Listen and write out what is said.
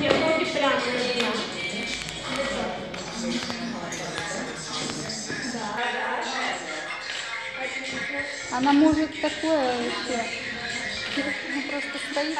Я вроде прямо на меня. Она может такое вообще. Она просто стоит.